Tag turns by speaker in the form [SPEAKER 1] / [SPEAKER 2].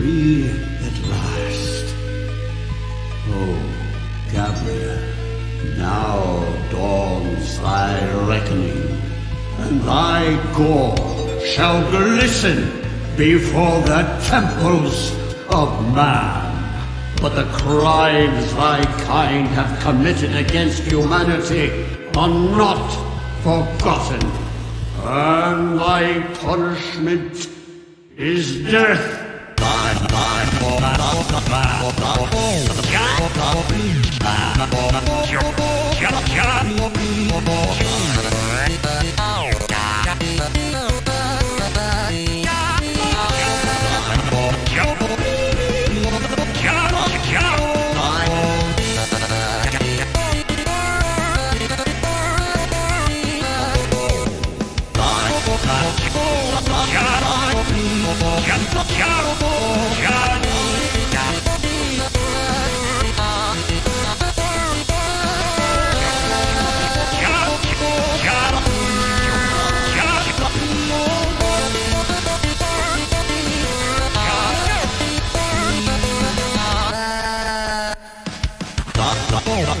[SPEAKER 1] free at last. Oh, Gabriel, now dawns thy reckoning, and thy gore shall glisten before the temples of man. But the crimes thy kind have committed against humanity are not forgotten. And thy punishment is death.
[SPEAKER 2] Bye. Yeah.